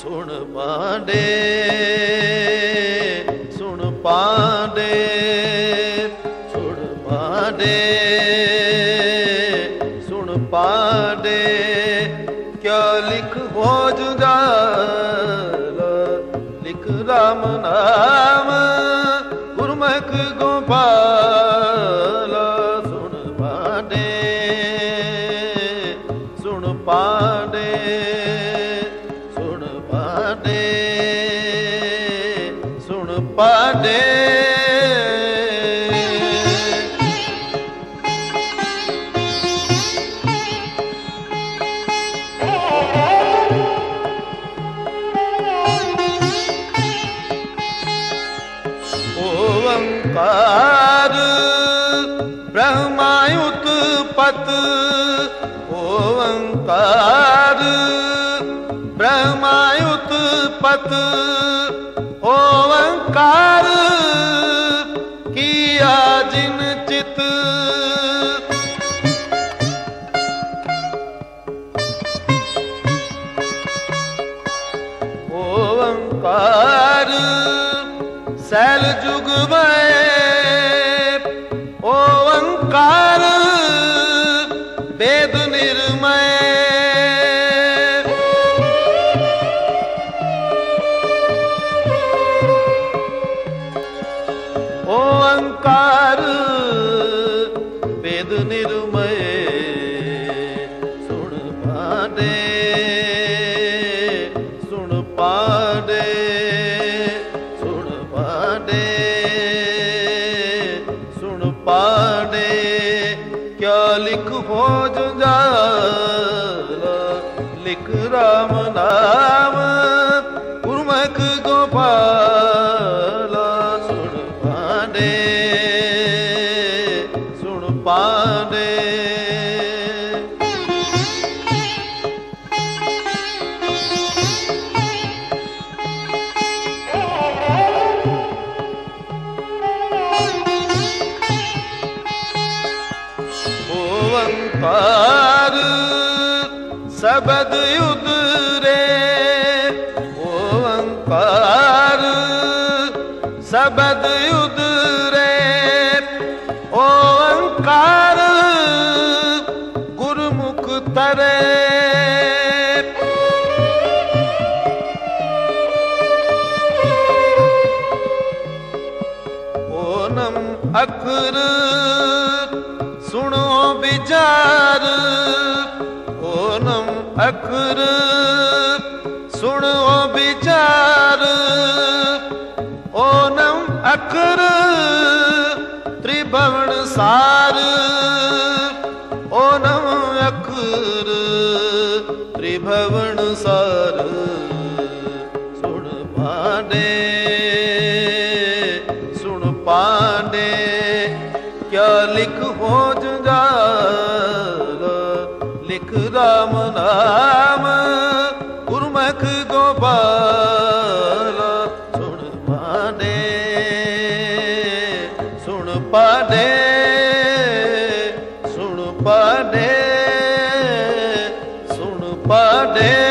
ਸੁਣ ਪਾਂਡੇ ਸੁਣ ਪਾਂਡੇ ਸੁਣ ਪਾਂਡੇ ਸੁਣ ਪਾਂਡੇ। ਕਿਆ ਲਿਖ ਹੋ ਜੁਗਾਲ ਲਿਖ ਰਾਮ ਨਾਮ, ਗੁਰਮੁਖ ਗੋਪਾਲ। ਸੁਣ ਪਾਂਡੇ ਸੁਣ ਪਾਂਡੇ ਪਾਂਡੇ ਓੰਕਾਰ ਬ੍ਰਹਮਾ ਉਤਪਤ ਓੰਕਾਰ ਬ੍ਰਹਮਾ ਉਤਪਤ ਓੰਕਾਰ ਕੀਆ ਜਿਨ ਚਿਤ। ਓੰਕਾਰ ਸੈਲ ਜੁਗ ਮੈਂ ਸੁਣ ਪਾਡੇ ਸੁਣ ਪਾਡੇ ਸੁਣ ਪਾਡੇ ਕਿਆ ਲਿਖ ਹੋ ਜੁਜਾਲ ਲਿਖ ਰਾਮ ਨਾਮ, ਗੁਰਮੁਖ ਗੋਪਾਲ, ਸੁਣ ਪਾਡੇ ਸੁਣ ਪਾਡੇ ਓੰਕਾਰ ਸਬਦ ਉਦਰੇ ਓੰਕਾਰ ਸਬਦ ਉਦਰੇ ਓੰਕਾਰ ਗੁਰਮੁਖ ਤਰੇ। ਓਨਮ ਅਖਰ ਸੁਣੋ ਵਿਚਾਰ ਓਨਮ ਅਖਰ ਸੁਣੋ ਵਿਚਾਰ। ਓਨਮ ਅਖਰ ਤ੍ਰਿਭਵਨ ਸਾਰ। ਓਨਮ ਅਖਰ ਤ੍ਰਿਭਵਨ ਸਾਰ। ਸੁਣ ਪਾਂਡੇ ਸੁਣ ਪਾਂਡੇ ਕਿਆ ਲਿਖ ਹੋ ਜੰਜਾਲ? ਲਿਖ ਰਾਮ ਨਾਮ, ਗੁਰਮਖ ਗੋਪਾਲ। ਸੁਣ ਪਾਣੇ ਸੁਣ ਪਾਣੇ ਸੁਣ ਪਾਣੇ ਸੁਣ ਪਾਣੇ